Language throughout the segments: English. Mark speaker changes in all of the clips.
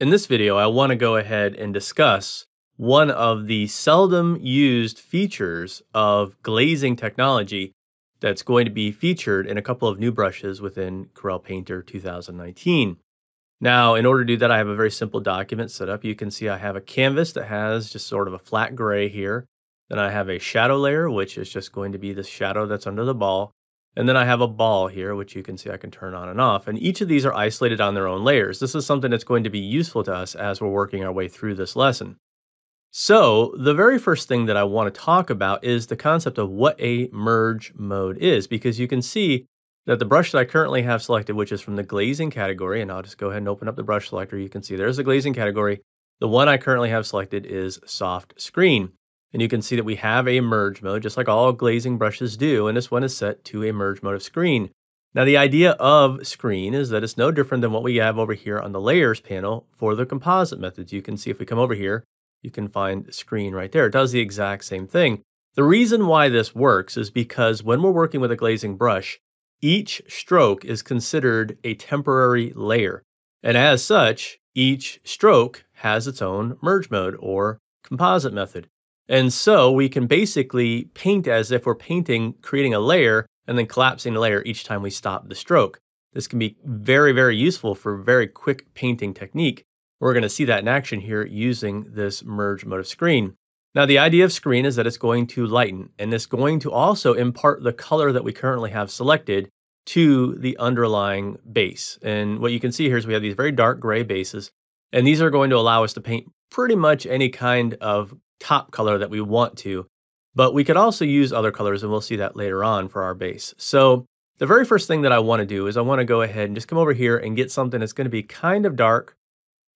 Speaker 1: In this video, I want to go ahead and discuss one of the seldom used features of glazing technology that's going to be featured in a couple of new brushes within Corel Painter 2019. Now, in order to do that, I have a very simple document set up. You can see I have a canvas that has just sort of a flat gray here. Then I have a shadow layer, which is just going to be the shadow that's under the ball. And then I have a ball here, which you can see I can turn on and off. And each of these are isolated on their own layers. This is something that's going to be useful to us as we're working our way through this lesson. So the very first thing that I want to talk about is the concept of what a merge mode is, because you can see that the brush that I currently have selected, which is from the glazing category, and I'll just go ahead and open up the brush selector. You can see there's the glazing category. The one I currently have selected is soft screen. And you can see that we have a merge mode, just like all glazing brushes do, and this one is set to a merge mode of screen. Now the idea of screen is that it's no different than what we have over here on the layers panel for the composite methods. You can see if we come over here, you can find screen right there. It does the exact same thing. The reason why this works is because when we're working with a glazing brush, each stroke is considered a temporary layer. And as such, each stroke has its own merge mode or composite method. And so we can basically paint as if we're painting, creating a layer, and then collapsing the layer each time we stop the stroke. This can be very, very useful for very quick painting technique. We're going to see that in action here using this merge mode of screen. Now, the idea of screen is that it's going to lighten, and it's going to also impart the color that we currently have selected to the underlying base. And what you can see here is we have these very dark gray bases, and these are going to allow us to paint pretty much any kind of top color that we want to, but we could also use other colors and we'll see that later on for our base. So the very first thing that I want to do is I want to go ahead and just come over here and get something that's going to be kind of dark,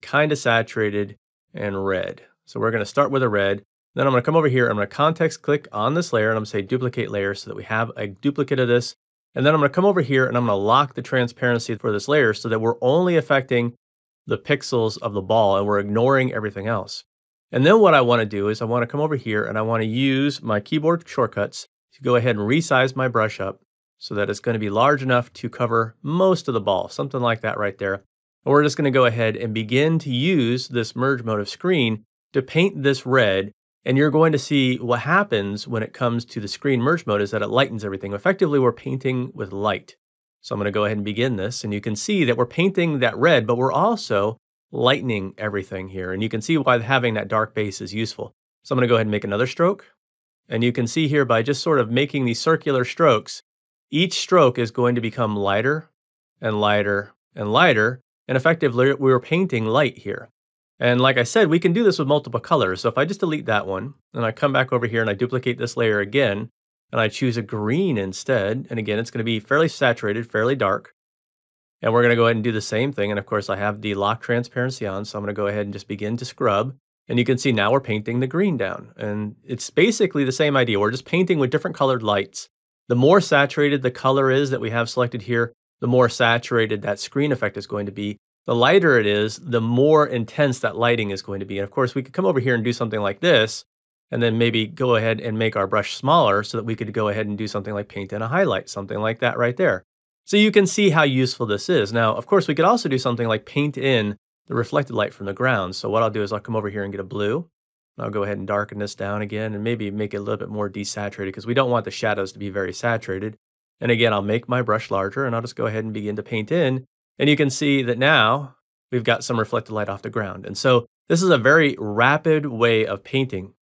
Speaker 1: kind of saturated, and red. So we're going to start with a red. Then I'm going to come over here, I'm going to context click on this layer and I'm going to say duplicate layer so that we have a duplicate of this. And then I'm going to come over here and I'm going to lock the transparency for this layer so that we're only affecting the pixels of the ball and we're ignoring everything else. And then what I want to do is I want to come over here and I want to use my keyboard shortcuts to go ahead and resize my brush up so that it's going to be large enough to cover most of the ball, something like that right there. And we're just going to go ahead and begin to use this merge mode of screen to paint this red. And you're going to see what happens when it comes to the screen merge mode is that it lightens everything. Effectively, we're painting with light. So I'm going to go ahead and begin this. And you can see that we're painting that red, but we're also lightening everything here. And you can see why having that dark base is useful. So I'm going to go ahead and make another stroke. And you can see here by just sort of making these circular strokes, each stroke is going to become lighter and lighter and lighter. And effectively, we are painting light here. And like I said, we can do this with multiple colors. So if I just delete that one, and I come back over here and I duplicate this layer again, and I choose a green instead, and again, it's going to be fairly saturated, fairly dark. And we're going to go ahead and do the same thing. And of course, I have the lock transparency on. So I'm going to go ahead and just begin to scrub. And you can see now we're painting the green down. And it's basically the same idea. We're just painting with different colored lights. The more saturated the color is that we have selected here, the more saturated that screen effect is going to be. The lighter it is, the more intense that lighting is going to be. And of course, we could come over here and do something like this, and then maybe go ahead and make our brush smaller so that we could go ahead and do something like paint in a highlight, something like that right there. So you can see how useful this is. Now, of course, we could also do something like paint in the reflected light from the ground. So what I'll do is I'll come over here and get a blue. I'll go ahead and darken this down again and maybe make it a little bit more desaturated because we don't want the shadows to be very saturated. And again, I'll make my brush larger and I'll just go ahead and begin to paint in. And you can see that now we've got some reflected light off the ground. And so this is a very rapid way of painting.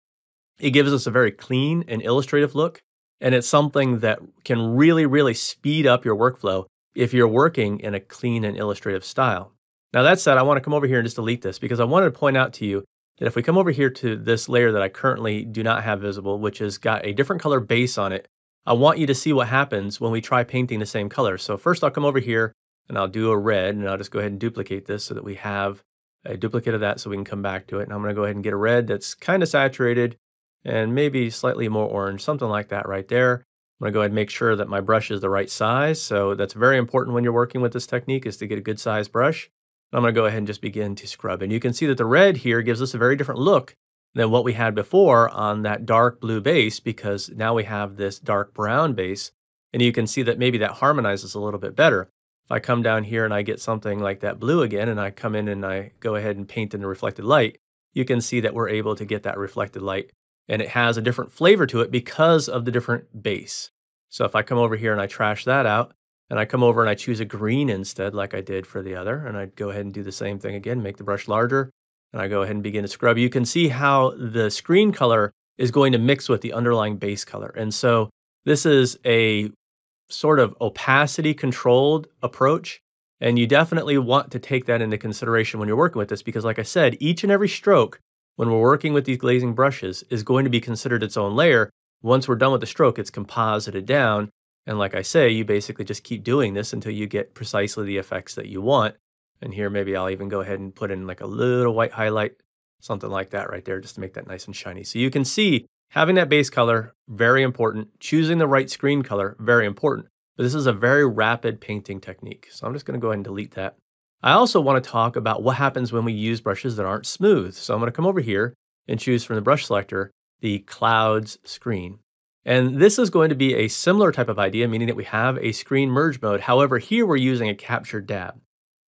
Speaker 1: It gives us a very clean and illustrative look. And it's something that can really, really speed up your workflow if you're working in a clean and illustrative style. Now, that said, I want to come over here and just delete this because I wanted to point out to you that if we come over here to this layer that I currently do not have visible, which has got a different color base on it, I want you to see what happens when we try painting the same color. So first I'll come over here and I'll do a red and I'll just go ahead and duplicate this so that we have a duplicate of that so we can come back to it. And I'm going to go ahead and get a red that's kind of saturated and maybe slightly more orange, something like that right there. I'm to go ahead and make sure that my brush is the right size. So that's very important when you're working with this technique is to get a good size brush. I'm to go ahead and just begin to scrub. And you can see that the red here gives us a very different look than what we had before on that dark blue base because now we have this dark brown base. And you can see that maybe that harmonizes a little bit better. if I come down here and I get something like that blue again, and I come in and I go ahead and paint in the reflected light, you can see that we're able to get that reflected light. And it has a different flavor to it because of the different base. So if I come over here and I trash that out, and I come over and I choose a green instead, like I did for the other, and I go ahead and do the same thing again, make the brush larger, and I go ahead and begin to scrub, you can see how the screen color is going to mix with the underlying base color. And so this is a sort of opacity controlled approach. And you definitely want to take that into consideration when you're working with this because, like I said, each and every stroke when we're working with these glazing brushes is going to be considered its own layer. Once we're done with the stroke, it's composited down. And like I say, you basically just keep doing this until you get precisely the effects that you want. And here, maybe I'll even go ahead and put in like a little white highlight, something like that right there, just to make that nice and shiny. So you can see having that base color, very important. Choosing the right screen color, very important. But this is a very rapid painting technique. So I'm just gonna go ahead and delete that. I also wanna talk about what happens when we use brushes that aren't smooth. So I'm gonna come over here and choose from the brush selector, the clouds screen. And this is going to be a similar type of idea, meaning that we have a screen merge mode. However, here we're using a capture dab.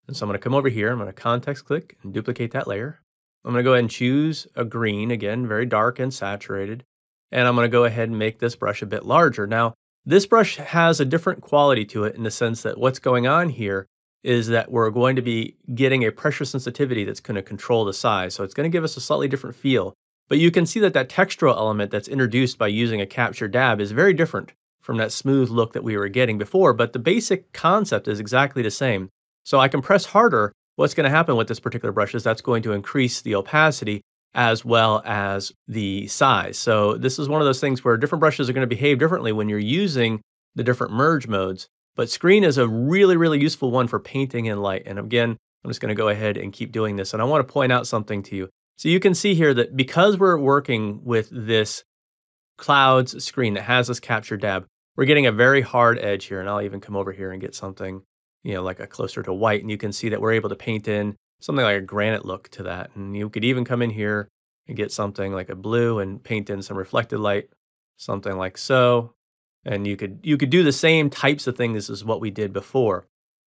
Speaker 1: And so I'm going to come over here, I'm going to context click and duplicate that layer. I'm going to go ahead and choose a green, again, very dark and saturated. And I'm going to go ahead and make this brush a bit larger. Now, this brush has a different quality to it in the sense that what's going on here is that we're going to be getting a pressure sensitivity that's going to control the size. So it's going to give us a slightly different feel. But you can see that that textural element that's introduced by using a capture dab is very different from that smooth look that we were getting before, but the basic concept is exactly the same. So I can press harder. What's going to happen with this particular brush is that's going to increase the opacity as well as the size. So this is one of those things where different brushes are going to behave differently when you're using the different merge modes. But screen is a really, really useful one for painting in light. And again, I'm just going to go ahead and keep doing this. And I want to point out something to you. So you can see here that because we're working with this clouds screen that has this capture dab, we're getting a very hard edge here. And I'll even come over here and get something you know, like a closer to white. And you can see that we're able to paint in something like a granite look to that. And you could even come in here and get something like a blue and paint in some reflected light, something like so. And you could you could do the same types of things as what we did before.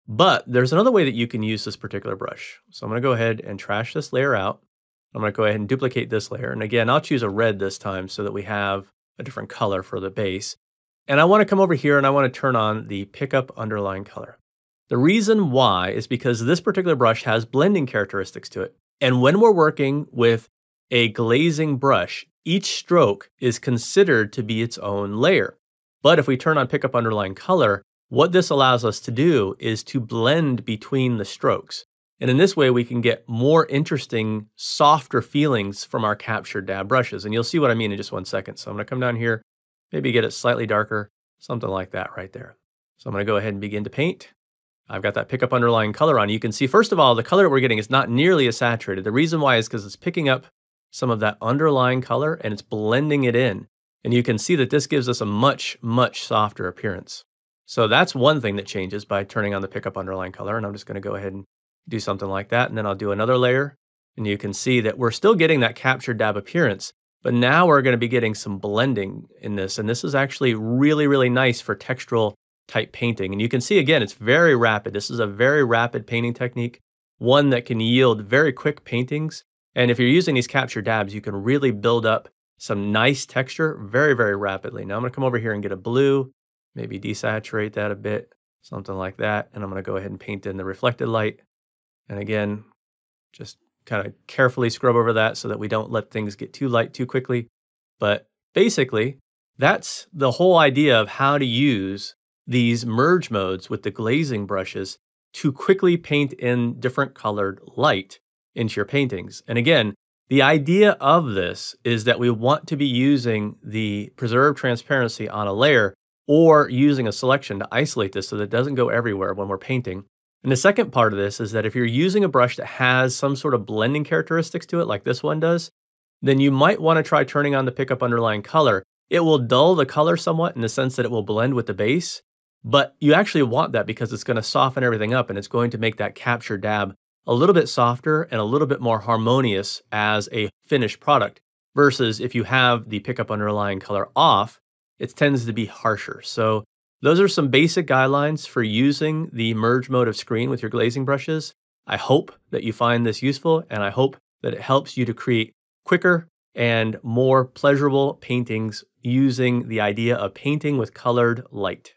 Speaker 1: But there's another way that you can use this particular brush. So I'm going to go ahead and trash this layer out. I'm going to go ahead and duplicate this layer. And again, I'll choose a red this time so that we have a different color for the base. And I want to come over here and I want to turn on the pickup underline color. The reason why is because this particular brush has blending characteristics to it. And when we're working with a glazing brush, each stroke is considered to be its own layer. But if we turn on pick up underline color, what this allows us to do is to blend between the strokes. And in this way, we can get more interesting, softer feelings from our captured dab brushes. And you'll see what I mean in just one second. So I'm gonna come down here, maybe get it slightly darker, something like that right there. So I'm gonna go ahead and begin to paint. I've got that pickup underlying color on. You can see, first of all, the color that we're getting is not nearly as saturated. The reason why is because it's picking up some of that underlying color and it's blending it in. And you can see that this gives us a much, much softer appearance. So that's one thing that changes by turning on the pickup underline color. And I'm just gonna go ahead and do something like that. And then I'll do another layer. And you can see that we're still getting that captured dab appearance, but now we're gonna be getting some blending in this. And this is actually really, really nice for textural type painting. And you can see again, it's very rapid. This is a very rapid painting technique, one that can yield very quick paintings. And if you're using these capture dabs, you can really build up some nice texture very, very rapidly. Now I'm gonna come over here and get a blue, maybe desaturate that a bit, something like that. And I'm gonna go ahead and paint in the reflected light. And again, just kind of carefully scrub over that so that we don't let things get too light too quickly. But basically, that's the whole idea of how to use these merge modes with the glazing brushes to quickly paint in different colored light into your paintings. And again, the idea of this is that we want to be using the preserve transparency on a layer or using a selection to isolate this so that it doesn't go everywhere when we're painting. And the second part of this is that if you're using a brush that has some sort of blending characteristics to it, like this one does, then you might want to try turning on the pickup underlying color. It will dull the color somewhat in the sense that it will blend with the base, but you actually want that because it's going to soften everything up and it's going to make that capture dab a little bit softer and a little bit more harmonious as a finished product. Versus if you have the pickup underlying color off, it tends to be harsher. So those are some basic guidelines for using the merge mode of screen with your glazing brushes. I hope that you find this useful and I hope that it helps you to create quicker and more pleasurable paintings using the idea of painting with colored light.